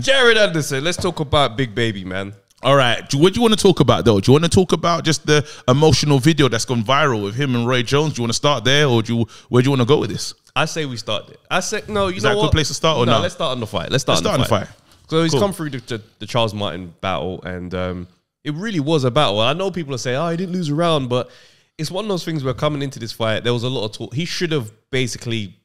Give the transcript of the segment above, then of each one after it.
Jared Anderson. Let's talk about Big Baby, man. All right. Do- What do you want to talk about though? Do you want to talk about just the emotional video that's gone viral with him and Roy Jones? Do you want to start there, or do you where do you want to go with this? I say we start there. I say no. You Is know that a good place to start or no? not? Let's start on the fight. Let's start, Let's on, start the on the fight. fight. So he's Cool. come through the, the, the Charles Martin battle, and um, it really was a battle. I know people are saying, "Oh, he didn't lose a round," but it's one of those things where coming into this fight, there was a lot of talk. He should have basically,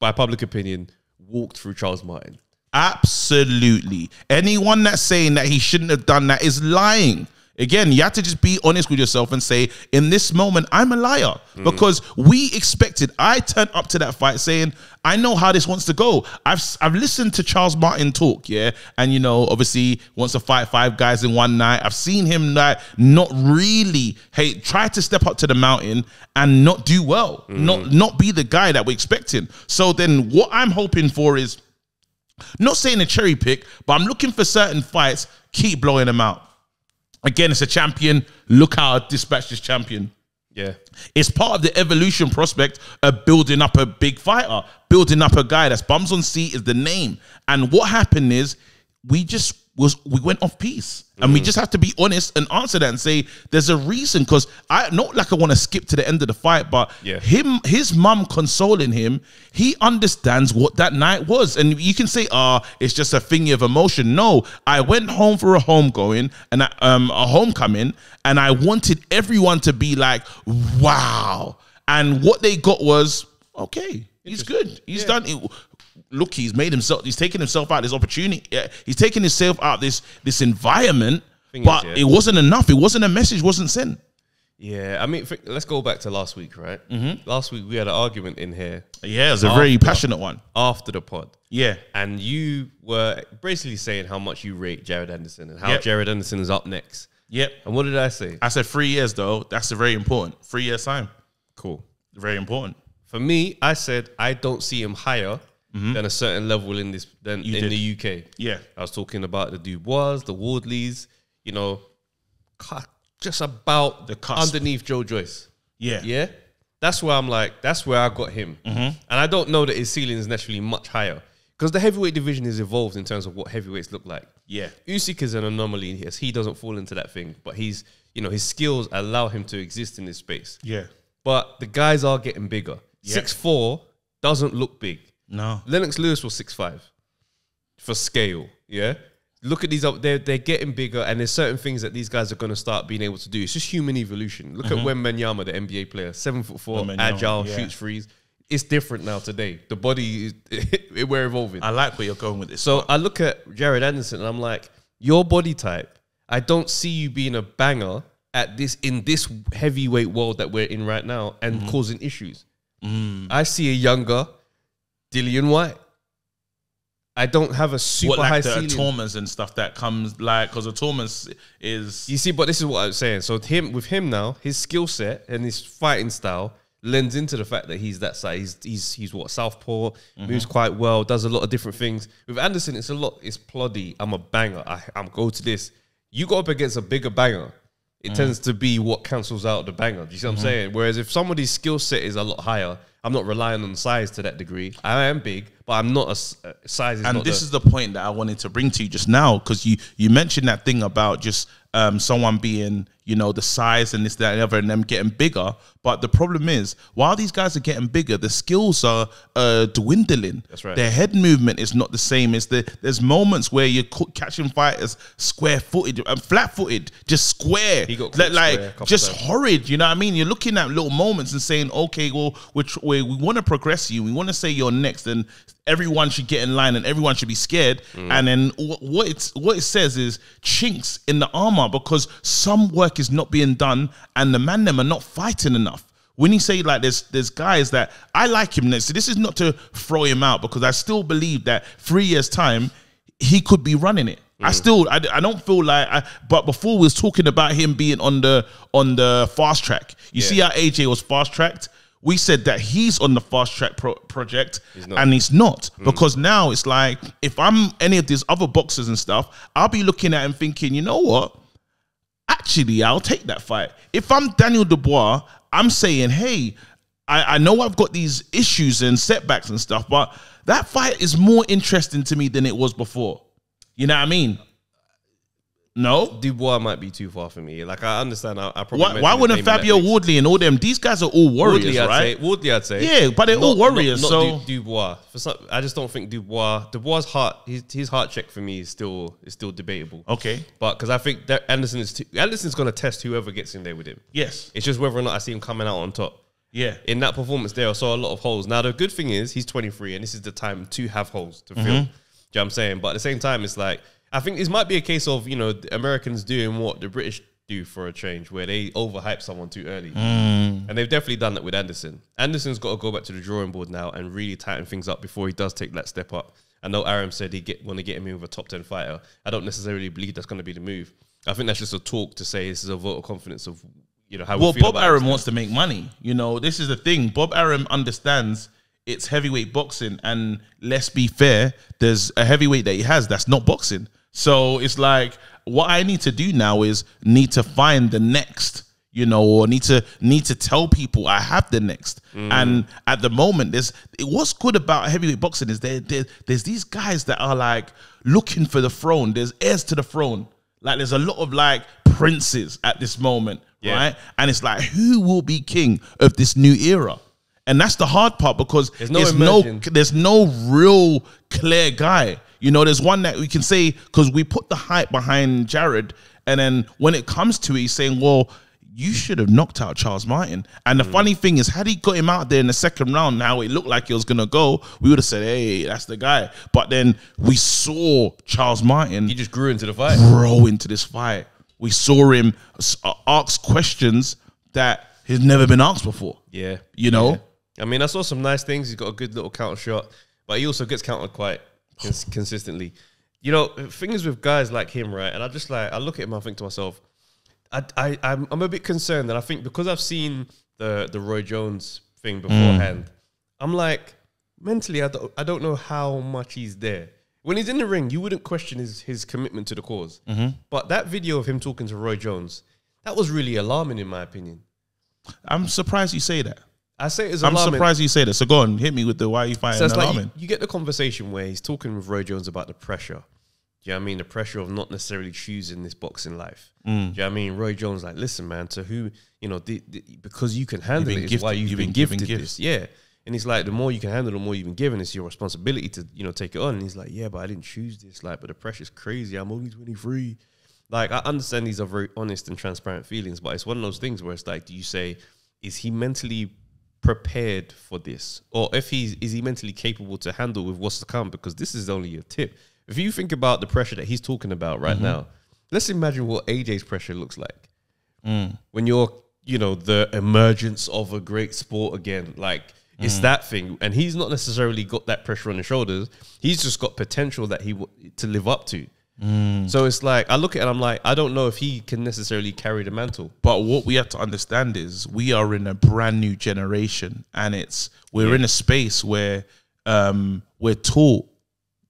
by public opinion, walked through Charles Martin. Absolutely. Anyone that's saying that he shouldn't have done that is lying. Again, you have to just be honest with yourself and say, in this moment, I'm a liar hmm. because we expected. I turned up to that fight saying, I know how this wants to go. I've I've listened to Charles Martin talk, yeah, and you know, obviously wants to fight five guys in one night. I've seen him like not really, hey, try to step up to the mountain and not do well, hmm. not not be the guy that we're expecting. So then, what I'm hoping for is not saying a cherry pick, but I'm looking for certain fights, keep blowing them out. Again, it's a champion. Look how I dispatched this champion. Yeah, It's part of the evolution prospect of building up a big fighter, building up a guy that's bums on seat is the name. And what happened is we just was we went off piece. And we just have to be honest and answer that and say there's a reason because I not like I want to skip to the end of the fight, but Yeah. him his mum consoling him, he understands what that night was. And you can say, ah, it's just a thingy of emotion. No, I went home for a homegoing and I, um a homecoming, and I wanted everyone to be like, wow. And what they got was, okay, he's good. He's done it. Look, he's made himself, he's taken himself out of this opportunity. Yeah, He's taken himself out of this this environment, Thing but is, yeah. it wasn't enough. It wasn't a message, wasn't sent. yeah. I mean, let's go back to last week, right? Mm-hmm. Last week we had an argument in here Yeah, it was a very passionate one. after the pod. Yeah. and you were basically saying how much you rate Jared Anderson and how Yep. Jared Anderson is up next. Yep. And what did I say? I said three years though. That's a very important. Three years time. Cool. Very important. For me, I said I don't see him higher Mm-hmm. than a certain level in this than You in did. the UK. Yeah. I was talking about the Dubois, the Wardleys, you know, just about The cusp. underneath Joe Joyce. Yeah. Yeah, that's where I'm like, that's where I got him, mm-hmm. and I don't know that his ceiling is naturally much higher because the heavyweight division is evolved in terms of what heavyweights look like. Yeah. Usyk is an anomaly. Yes, he doesn't fall into that thing, but he's you know his skills allow him to exist in this space. Yeah. But the guys are getting bigger. Six four doesn't look big. No. Lennox Lewis was six five for scale. Yeah. Look at these up. They're they're getting bigger, and there's certain things that these guys are going to start being able to do. It's just human evolution. Look at when Menyama, the NBA player, seven foot four, Wembanyama, agile, yeah. shoots freeze. It's different now today. The body is we're evolving. I like where you're going with this. So I look at Jared Anderson and I'm like, your body type, I don't see you being a banger at this in this heavyweight world that we're in right now and Mm-hmm. causing issues. Mm. I see a younger Dillian Whyte. I don't have a super what like high the ceiling. tournaments and stuff that comes like because the tournaments is You see, but this is what I was saying. So him with him now, his skill set and his fighting style lends into the fact that he's that side. He's he's he's what southpaw Mm-hmm. moves quite well, does a lot of different things. With Anderson, it's a lot. It's ploddy. I'm a banger. I, I'm go to this. You go up against a bigger banger. It Mm. tends to be what cancels out the banger. Do you see what Mm-hmm. I'm saying? Whereas if somebody's skill set is a lot higher, I'm not relying on size to that degree. I am big, but I'm not a uh, size. Is and this the, is the point that I wanted to bring to you just now because you you mentioned that thing about just um, someone being you know the size and this that and the other and them getting bigger. But the problem is while these guys are getting bigger, the skills are uh, dwindling. That's right. Their head movement is not the same. It's the there's moments where you're catching fighters square footed and flat footed, just square. He got like, like, square couple just horrid. You know what I mean? You're looking at little moments and saying, okay, well, which way we want to progress you. We want to say you're next, and everyone should get in line and everyone should be scared. Mm. And then wh- what it's what it says is chinks in the armor because some work is not being done, and the man them are not fighting enough. When you say like there's there's guys that I like him, so this is not to throw him out because I still believe that three years time he could be running it. I still I, I don't feel like I, but before we was talking about him being on the on the fast track. You see how AJ was fast tracked? We said that he's on the fast track pro- project not. and he's not hmm. because now it's like if I'm any of these other boxers and stuff, I'll be looking at him thinking, you know what? Actually, I'll take that fight. If I'm Daniel Dubois, I'm saying, hey, I, I know I've got these issues and setbacks and stuff, but that fight is more interesting to me than it was before. You know what I mean? No. Dubois might be too far for me. Like I understand. I, I probably Why, why wouldn't name in that Fabio Wardley and all them? These guys are all warriors, Wardley, I'd right? say. Wardley, I'd say. Yeah, but they're all warriors, Not, so- Du- Dubois. For some, I just don't think Dubois. Dubois' heart, his, his heart check for me is still is still debatable. Okay. but because I think that Anderson is too, Anderson's going to test whoever gets in there with him. Yes. It's just whether or not I see him coming out on top. Yeah. In that performance, there I saw a lot of holes. Now the good thing is he's 23, and this is the time to have holes to mm-hmm. fill. Do you know what I'm saying? But at the same time, it's like I think this might be a case of you know the Americans doing what the British do for a change, where they overhype someone too early, mm. and they've definitely done that with Anderson. Anderson's got to go back to the drawing board now and really tighten things up before he does take that step up. I know Arum said he get want to get him in with a top 10 fighter. I don't necessarily believe that's going to be the move. I think that's just a talk to say this is a vote of confidence of you know how Well, we feel Bob Arum wants to make money. You know, this is the thing. Bob Arum understands it's heavyweight boxing, and let's be fair, there's a heavyweight that he has that's not boxing. So it's like what I need to do now is need to find the next, you know, or need to need to tell people I have the next. Mm. And at the moment, there's what's good about heavyweight boxing is there, there there's these guys that are like looking for the throne. There's heirs to the throne. Like there's a lot of like princes at this moment, Yeah. right? And it's like, who will be king of this new era? And that's the hard part because There's no there's no there's no real clear guy. You know, there's one that we can say because we put the hype behind Jared, and then when it comes to it, he's saying, "Well, you should have knocked out Charles Martin." And Mm. the funny thing is, had he got him out there in the second round, how it looked like it was gonna go, we would have said, "Hey, that's the guy." But then we saw Charles Martin He just grew into the fight. grow into this fight. We saw him uh, ask questions that he's never been asked before. Yeah. You know? Yeah. I mean, I saw some nice things. He's got a good little counter shot, but he also gets countered quite cons- consistently. You know, things with guys like him, right? And I just like, I look at him, I think to myself, I, I, I'm, I'm a bit concerned that I think because I've seen the, the Roy Jones thing mm. beforehand, I'm like, mentally, I don't, I don't know how much he's there. When he's in the ring, you wouldn't question his, his commitment to the because mm-hmm. But that video of him talking to Roy Jones, that was really alarming, in my opinion. I'm surprised you say that. I say it's I'm alarming. surprised you say that. So go on, hit me with the why you fighting So it's like you, alarming. you get the conversation where he's talking with Roy Jones about the pressure. Do you know what I mean? The pressure of not necessarily choosing this boxing life. Mm. Do you know what I mean? Roy Jones like, listen, man, to who, you know, the, the, because you can handle it is why you've, you've been, been given gifted gifts. this. Yeah. And he's like, the more you can handle, the more you've been given. It's your responsibility to, you know, take it on. And he's like, yeah, but I didn't choose this. Like, but the pressure's crazy. I'm only 23. Like, I understand these are very honest and transparent feelings, but it's one of those things where it's like, do you say, is he mentally prepared for this? Or if he's is he mentally capable to handle with what's to come? Because this is only a tip. If you think about the pressure that he's talking about right mm-hmm. now, let's imagine what AJ's pressure looks like mm. when you're, you know, the emergence of a great sport again. Like it's mm. that thing, and he's not necessarily got that pressure on his shoulders. He's just got potential that he w- to live up to. So it's like I look at it, and I'm like, I don't know if he can necessarily carry the mantle. But what we have to understand is we are in a brand new generation, and it's we're in a space where um, we're taught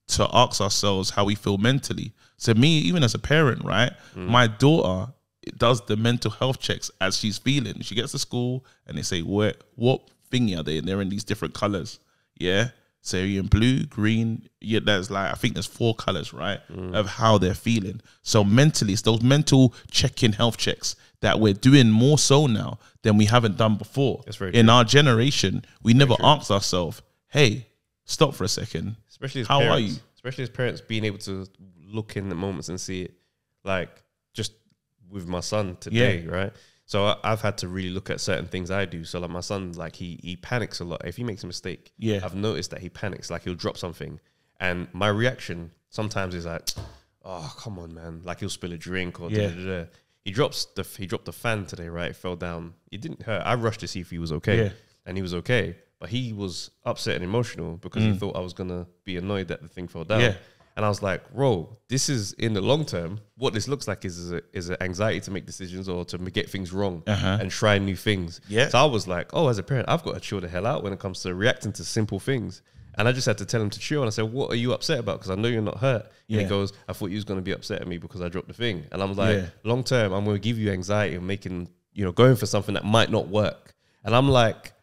to ask ourselves how we feel mentally. So me, even as a parent, right, my daughter does the mental health checks as she's feeling. She gets to school and they say, "What what thingy are they?" And they're in these different colors. Yeah. So you're in blue, green. Yeah, there's like I think there's four colors, right, mm. of how they're feeling. So mentally, it's those mental check-in health checks that we're doing more so now than we haven't done before. That's very in our generation, we never asked ourselves, "Hey, stop for a second. especially as How are you? Especially as parents being able to look in the moments and see it, like just with my son today, right? So I've had to really look at certain things I do. So like my son, like he he panics a lot. If he makes a mistake, Yeah. I've noticed that he panics. Like he'll drop something, and my reaction sometimes is like, "Oh, come on, man!" Like he'll spill a drink or Yeah. da-da-da. He drops the he dropped the fan today, right? It fell down. It didn't hurt. I rushed to see if he was okay Yeah. and he was okay. But he was upset and emotional because he thought I was gonna be annoyed that the thing fell down. Mm. Yeah. And I was like, "Bro, this is in the long term. What this looks like is is, a, is an anxiety to make decisions or to get things wrong Uh-huh. and try new things." Yeah. So I was like, "Oh, as a parent, I've got to chill the hell out when it comes to reacting to simple things." And I just had to tell him to chill. And I said, "What are you upset about? Because I know you're not hurt." And Yeah. he goes, "I thought you was gonna be upset at me because I dropped the thing." And I'm like, Yeah. "Long term, I'm gonna give you anxiety of making, you know, going for something that might not work." And I'm like,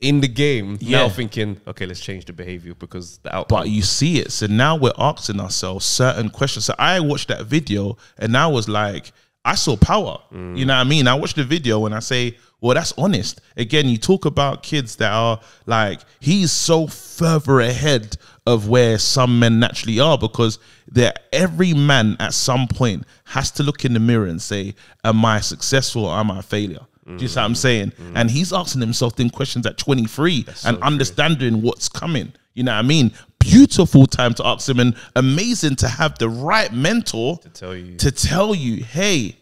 in the game Yeah. now thinking, okay, let's change the behavior because the outcome. But you see it. So now we're asking ourselves certain questions. So I watched that video and I was like, I saw power. Mm. You know what I mean? I watched the video and I say, well, that's honest. Again, you talk about kids that are like, he's so further ahead of where some men naturally are because they're, every man at some point has to look in the mirror and say, Am I successful or am I a failure? Do you see what I'm saying? Mm-hmm. And he's asking himself them questions at 23 and understanding what's coming. You know what I mean? Beautiful time to ask him, and amazing to have the right mentor to tell you. to tell you, hey,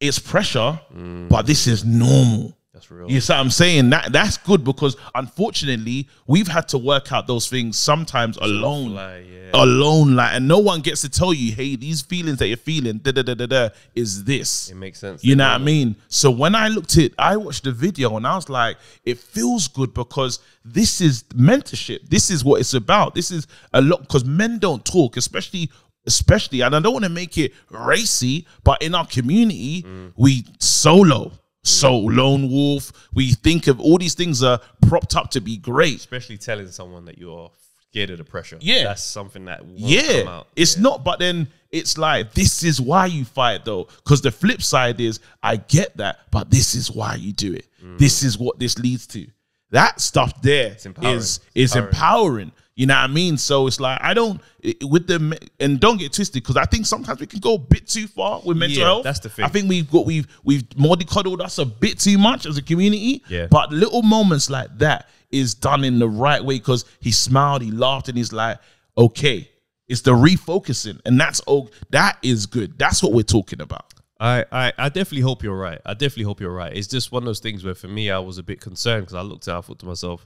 it's pressure, mm. but this is normal. That's real. You see what I'm saying? That that's good because unfortunately we've had to work out those things sometimes alone. Like, yeah. Alone, like, and no one gets to tell you, hey, these feelings that you're feeling, da da da da da, is this. It makes sense. You know what I mean? So when I looked at, I watched the video and I was like, it feels good because this is mentorship. This is what it's about. This is a lot because men don't talk, especially, especially, and I don't want to make it racy, but in our community, mm. we solo. So lone wolf, we think of all these things are propped up to be great. Especially telling someone that you're scared of the pressure. Yeah. That's something that Yeah, it's Yeah. not. But then it's like this is why you fight, though. Because the flip side is, I get that, but this is why you do it. Mm. This is what this leads to. That stuff there is empowering. is empowering. You know what I mean? So it's like I don't with the and don't get twisted because I think sometimes we can go a bit too far with mental Yeah, health. that's the thing. I think we've got we've we've mollycoddled us a bit too much as a community. Yeah. But little moments like that is done in the right way because he smiled, he laughed, and he's like, okay, it's the refocusing, and that's oh, that is good. That's what we're talking about. I, I, I definitely hope you're right. I definitely hope you're right. It's just one of those things where for me, I was a bit concerned because I looked at I thought to myself,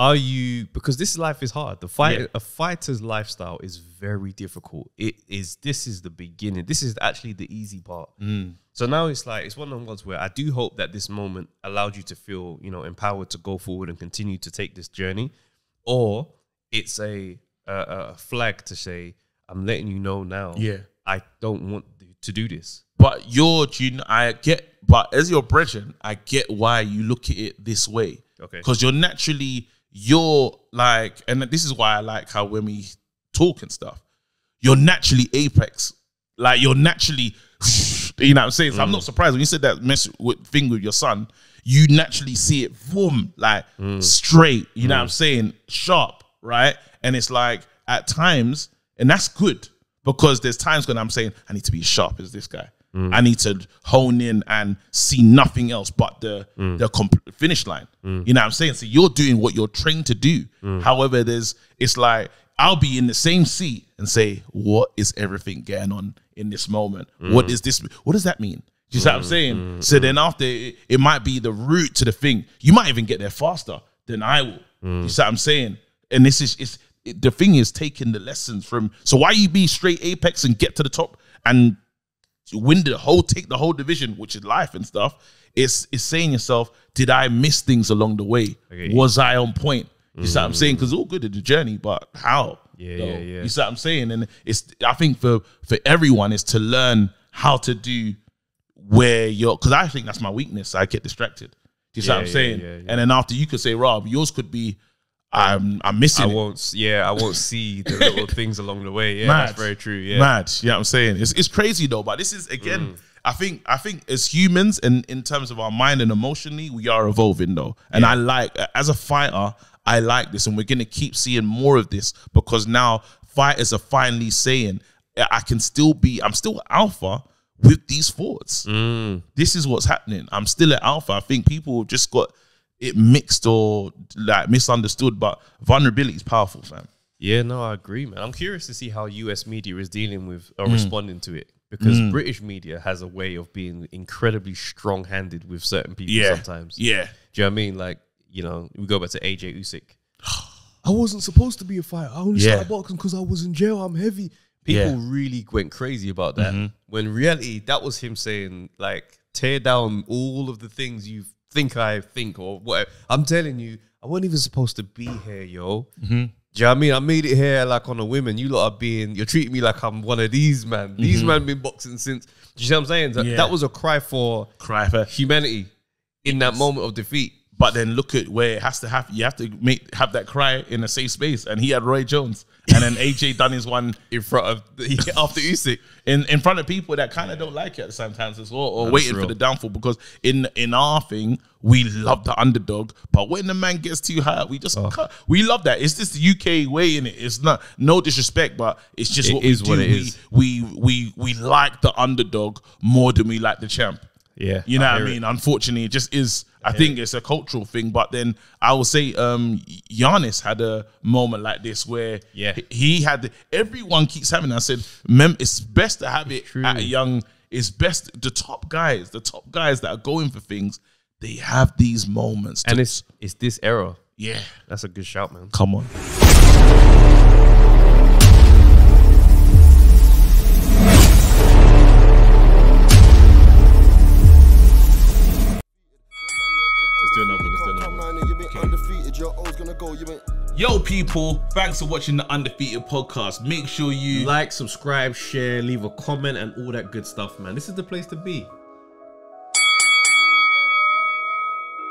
are you because this life is hard. The fight Yeah. a fighter's lifestyle is very difficult. It is this is the beginning. This is actually the easy part. Mm. So now it's like it's one of the ones where I do hope that this moment allowed you to feel, you know, empowered to go forward and continue to take this journey. Or it's a a, a flag to say, I'm letting you know now. Yeah. I don't want to do this. But you're, you know, I get, but as your brethren, I get why you look at it this way. Okay. Because you're naturally, you're like, and this is why I like how when we talk and stuff, you're naturally apex. Like you're naturally, you know what I'm saying? So I'm not mm. surprised when you said that mess with thing with your son, you naturally see it boom, like mm. straight, you know what mm. I'm saying? Sharp, right? And it's like at times, and that's good because there's times when I'm saying, I need to be sharp as this guy. I need to hone in and see nothing else but the the comp- finish line. Mm. You know what I'm saying? So you're doing what you're trained to do. Mm. However, there's it's like I'll be in the same seat and say, "What is everything going on in this moment? What mm. is this? What does that mean?" Do you see what I'm saying? So then after it, it might be the route to the thing. You might even get there faster than I will. You see what I'm saying? And this is it's it, the thing is taking the lessons from. So why you be straight apex and get to the top and win the whole take the whole division, which is life and stuff. It's it's saying yourself, did I miss things along the way? Okay. Was I on point? You see what I'm saying? Mm-hmm. Because all good at the journey, but how? Yeah, though? yeah, yeah. You see what I'm saying? And it's I think for for everyone is to learn how to do where you're because I think that's my weakness. I get distracted. You see Yeah, what I'm yeah, saying? yeah. And then after you could say, Rob, yours could be I'm I'm missing I it. won't. Yeah, I won't see the little things along the way. Yeah, Mad. that's very true. Yeah, Mad. You know what I'm saying? It's, it's crazy though, but this is mm. again, I think I think as humans and in terms of our mind and emotionally, we are evolving though. And I like as a fighter, I like this, and we're gonna keep seeing more of this because now fighters are finally saying I can still be, I'm still alpha with these thoughts. Mm. This is what's happening. I'm still at alpha. I think people just got it mixed or like misunderstood, but vulnerability is powerful, fam. Yeah, no, I agree, man. I'm curious to see how US media is dealing with or responding to it because British media has a way of being incredibly strong handed with certain people sometimes. Yeah. Do you know what I mean? Like, you know, we go back to AJ Usyk. I wasn't supposed to be a fighter. I only Yeah. started boxing because I was in jail. I'm heavy. People Yeah. Mm-hmm. really went crazy about that. When reality, that was him saying, like, tear down all of the things you think I think or whatever. I'm telling you, I wasn't even supposed to be here, yo. Mm-hmm. Do you know what I mean? I made it here like on a women. You lot are being, you're treating me like I'm one of these, man. These man been boxing since. Do you see what I'm saying? That. Yeah. that was a cry for Cry for humanity in that moment of defeat. But then look at where it has to happen. You have to make have that cry in a safe space. And he had Roy Jones, and then AJ done his one in front of after Usyk. in, in front of people that kind of don't like it at sometimes as well, or That's waiting real. for the downfall. Because in in our thing, we love the underdog, but when the man gets too high, we just Oh. we love that. It's just the UK way in it. It's not no disrespect, but it's just It what is we do. what it we, is. we we we like the underdog more than we like the champ. Yeah, You know I what I mean? Unfortunately, it just is. I think it's a cultural thing. But then I will say, um, Giannis had a moment like this where Yeah. he- had. Everyone keeps having. it. I said, Mem, it's best to have it True. at a young. It's best the top guys, the top guys that are going for things. They have these moments, to- and it's it's this era. yeah. That's a good shout, man. Come on. Undefeated. You're always gonna go. You been. Yo, people! Thanks for watching the Undefeated podcast. Make sure you Like, subscribe, share, leave a comment, and all that good stuff, man. This is the place to be.